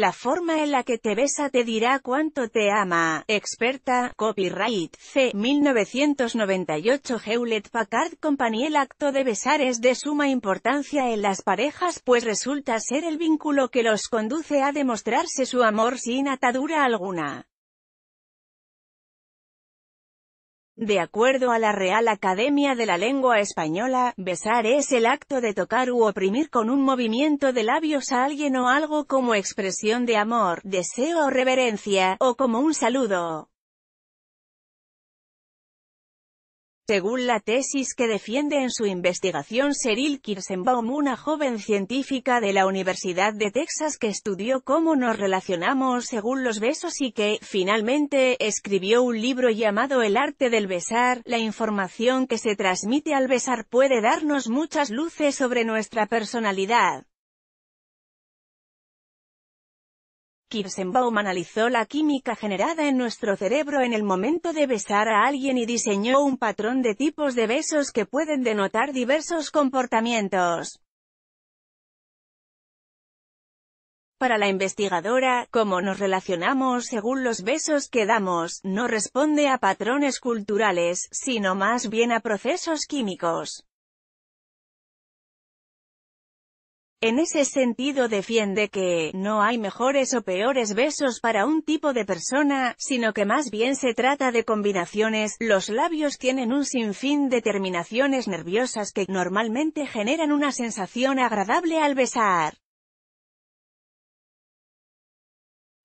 la forma en la que te besa te dirá cuánto te ama. Experta, copyright, C. 1998 Hewlett Packard Company El acto de besar es de suma importancia en las parejas pues resulta ser el vínculo que los conduce a demostrarse su amor sin atadura alguna. De acuerdo a la Real Academia de la Lengua Española, besar es el acto de tocar u oprimir con un movimiento de labios a alguien o algo como expresión de amor, deseo o reverencia, o como un saludo. Según la tesis que defiende en su investigación Cheryl Kirsenbaum, una joven científica de la Universidad de Texas que estudió cómo nos relacionamos según los besos y que, finalmente, escribió un libro llamado El arte del besar, la información que se transmite al besar puede darnos muchas luces sobre nuestra personalidad. Kirsenbaum analizó la química generada en nuestro cerebro en el momento de besar a alguien y diseñó un patrón de tipos de besos que pueden denotar diversos comportamientos. Para la investigadora, cómo nos relacionamos según los besos que damos, no responde a patrones culturales, sino más bien a procesos químicos. En ese sentido defiende que, no hay mejores o peores besos para un tipo de persona, sino que más bien se trata de combinaciones, los labios tienen un sinfín de terminaciones nerviosas que, normalmente generan una sensación agradable al besar.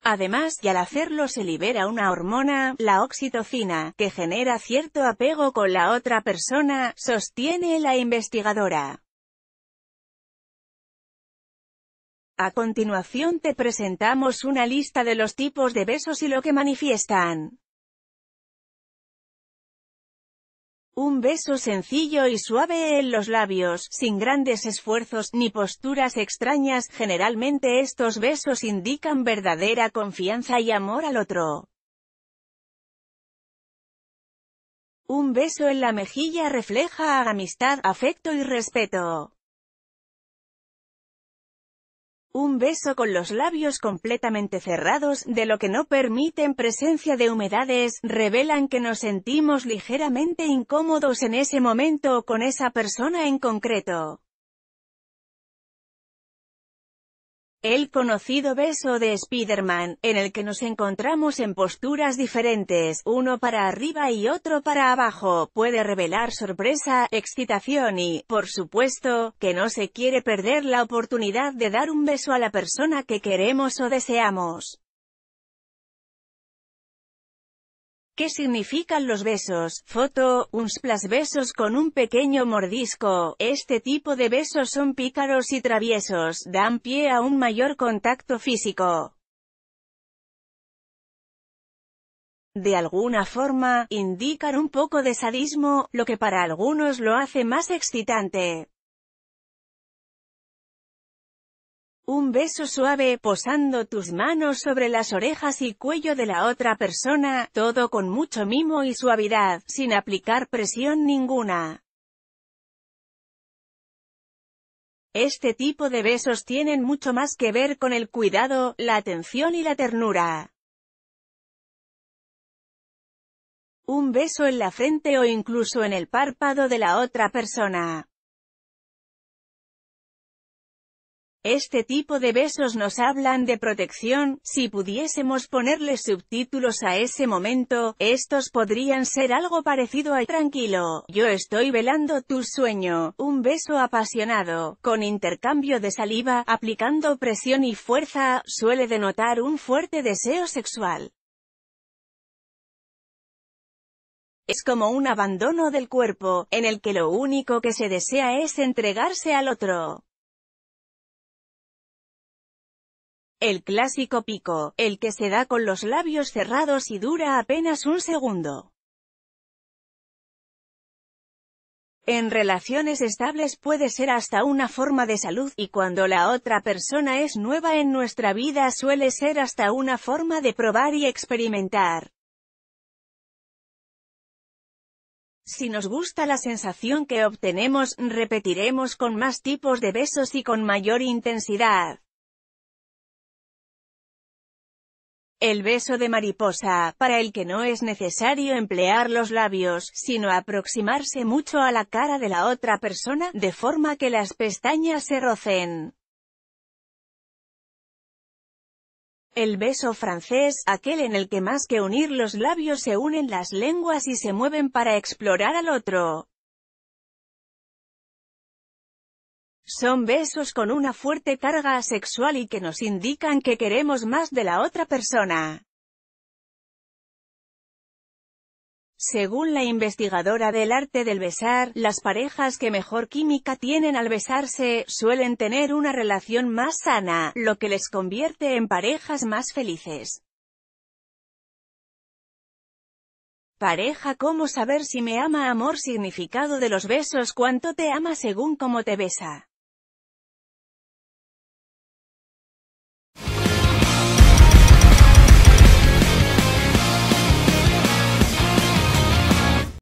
Además, y al hacerlo se libera una hormona, la oxitocina, que genera cierto apego con la otra persona, sostiene la investigadora. A continuación te presentamos una lista de los tipos de besos y lo que manifiestan. Un beso sencillo y suave en los labios, sin grandes esfuerzos, ni posturas extrañas, generalmente estos besos indican verdadera confianza y amor al otro. Un beso en la mejilla refleja amistad, afecto y respeto. Un beso con los labios completamente cerrados, de lo que no permiten presencia de humedades, revelan que nos sentimos ligeramente incómodos en ese momento o con esa persona en concreto. El conocido beso de Spiderman, en el que nos encontramos en posturas diferentes, uno para arriba y otro para abajo, puede revelar sorpresa, excitación y, por supuesto, que no se quiere perder la oportunidad de dar un beso a la persona que queremos o deseamos. ¿Qué significan los besos? Foto, uns plus besos con un pequeño mordisco. Este tipo de besos son pícaros y traviesos, dan pie a un mayor contacto físico. De alguna forma, indican un poco de sadismo, lo que para algunos lo hace más excitante. Un beso suave, posando tus manos sobre las orejas y cuello de la otra persona, todo con mucho mimo y suavidad, sin aplicar presión ninguna. Este tipo de besos tienen mucho más que ver con el cuidado, la atención y la ternura. Un beso en la frente o incluso en el párpado de la otra persona. Este tipo de besos nos hablan de protección, si pudiésemos ponerle subtítulos a ese momento, estos podrían ser algo parecido a tranquilo, yo estoy velando tu sueño, un beso apasionado, con intercambio de saliva, aplicando presión y fuerza, suele denotar un fuerte deseo sexual. Es como un abandono del cuerpo, en el que lo único que se desea es entregarse al otro. El clásico pico, el que se da con los labios cerrados y dura apenas un segundo. En relaciones estables puede ser hasta una forma de salud, y cuando la otra persona es nueva en nuestra vida suele ser hasta una forma de probar y experimentar. Si nos gusta la sensación que obtenemos, repetiremos con más tipos de besos y con mayor intensidad. El beso de mariposa, para el que no es necesario emplear los labios, sino aproximarse mucho a la cara de la otra persona, de forma que las pestañas se rocen. El beso francés, aquel en el que más que unir los labios se unen las lenguas y se mueven para explorar al otro. Son besos con una fuerte carga sexual y que nos indican que queremos más de la otra persona. Según la investigadora del arte del besar, las parejas que mejor química tienen al besarse, suelen tener una relación más sana, lo que les convierte en parejas más felices. Pareja ¿Cómo saber si me ama amor significado de los besos Cuánto te ama según cómo te besa